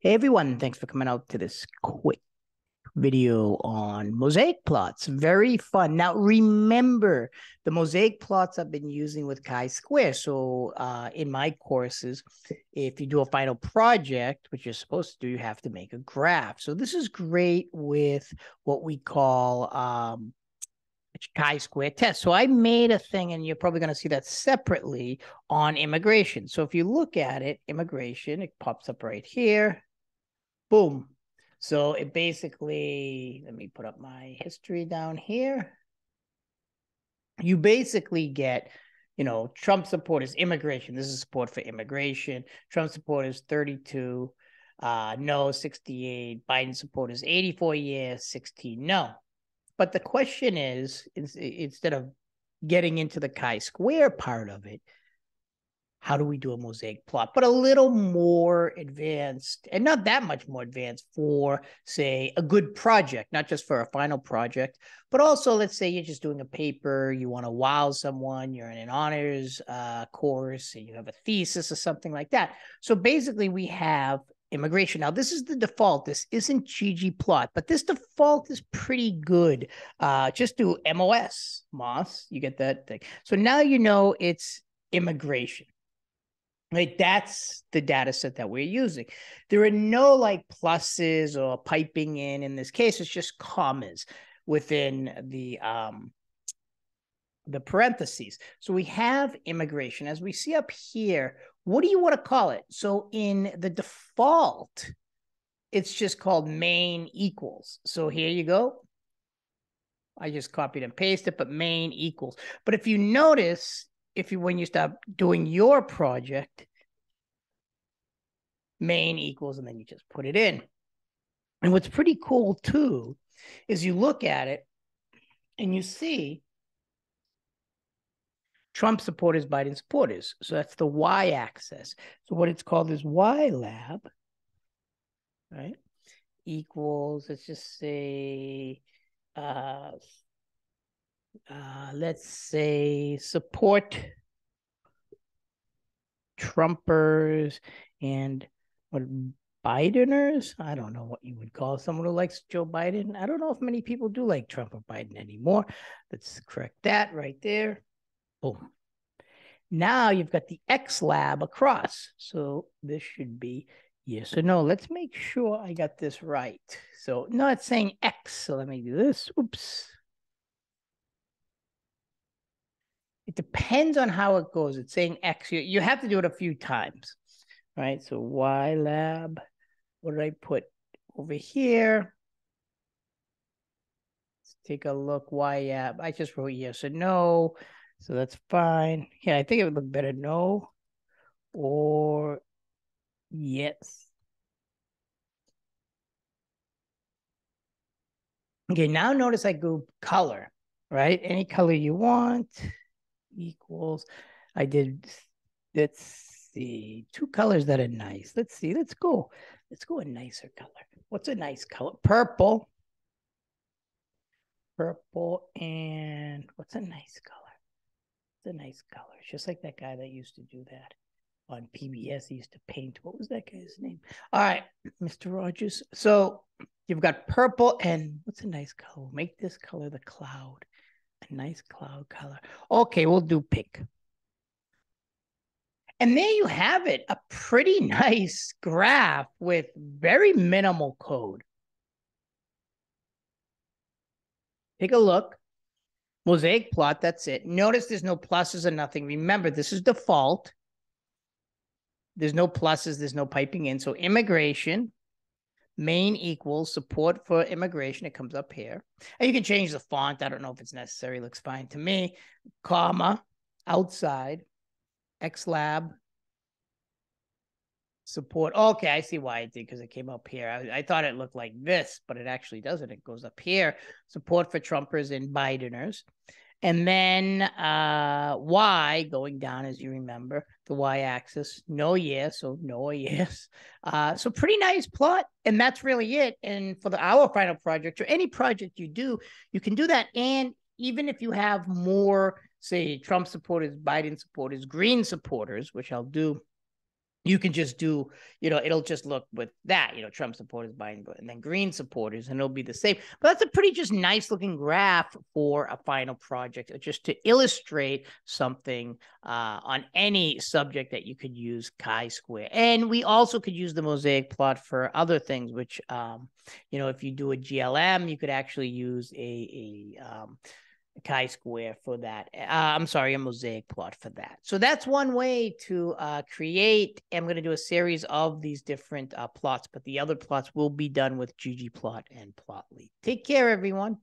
Hey everyone, thanks for coming out to this quick video on mosaic plots. Very fun. Now remember the mosaic plots I've been using with chi-square. So uh, in my courses, if you do a final project, which you're supposed to do, you have to make a graph. So this is great with what we call um, chi-square test. So I made a thing, and you're probably going to see that separately on immigration. So if you look at it, immigration, it pops up right here. Boom. So it basically, let me put up my history down here. You basically get, you know, Trump supporters, immigration. This is support for immigration. Trump supporters, 32. Uh, no, 68. Biden supporters, 84 years, 16. No. But the question is, instead of getting into the chi-square part of it, how do we do a mosaic plot but a little more advanced and not that much more advanced for say a good project not just for a final project but also let's say you're just doing a paper you want to wow someone you're in an honors uh, course and you have a thesis or something like that so basically we have immigration. Now, this is the default. This isn't ggplot, but this default is pretty good. Uh, just do MOS, MOS, you get that thing. So now you know it's immigration. Right, that's the data set that we're using. There are no like pluses or piping in. In this case, it's just commas within the um, the parentheses. So we have immigration. As we see up here, what do you want to call it? So in the default, it's just called main equals. So here you go. I just copied and pasted, but main equals. But if you notice, if you when you stop doing your project, main equals, and then you just put it in. And what's pretty cool too is you look at it and you see Trump supporters, Biden supporters. So that's the y axis. So what it's called is Y lab, right? Equals, let's just say, uh, uh, let's say support Trumpers and what Bideners. I don't know what you would call someone who likes Joe Biden. I don't know if many people do like Trump or Biden anymore. Let's correct that right there. Boom. Now you've got the X lab across. So this should be yes or no. Let's make sure I got this right. So no, it's saying X. So let me do this. Oops. It depends on how it goes. It's saying X. You, you have to do it a few times, right? So Y lab. What did I put over here? Let's take a look. Y lab. I just wrote yes or no. So that's fine. Yeah, I think it would look better no or yes. Okay, now notice I go color, right? Any color you want equals. I did, let's see, two colors that are nice. Let's see, let's go. Let's go a nicer color. What's a nice color? Purple. Purple and what's a nice color? It's a nice color. It's just like that guy that used to do that on PBS. He used to paint. What was that guy's name? All right, Mr. Rogers. So you've got purple and what's a nice color? Make this color the cloud. A nice cloud color. Okay, we'll do pink. And there you have it, a pretty nice graph with very minimal code. Take a look. Mosaic plot, that's it. Notice there's no pluses or nothing. Remember, this is default. There's no pluses, there's no piping in. So immigration, main equals support for immigration. It comes up here. And you can change the font. I don't know if it's necessary. It Looks fine to me. Comma, outside, XLab, support. Okay, I see why it did because it came up here. I, I, thought it looked like this, but it actually doesn't. It goes up here. Support for Trumpers and Bideners. And then uh, Y going down, as you remember, the Y axis, no yes, so no yes. Uh, so pretty nice plot. And that's really it. And for the our final project or any project you do, you can do that. And even if you have more, say, Trump supporters, Biden supporters, Green supporters, which I'll do you can just do, you know, it'll just look with that, you know, Trump supporters, Biden, and then Green supporters, and it'll be the same. But that's a pretty just nice looking graph for a final project, uh, just to illustrate something uh, on any subject that you could use chi-square. And we also could use the mosaic plot for other things, which, um, you know, if you do a GLM, you could actually use a, a um, chi-square for that. Uh, I'm sorry, a mosaic plot for that. So that's one way to uh, create. I'm going to do a series of these different uh, plots, but the other plots will be done with ggplot and plotly. Take care, everyone.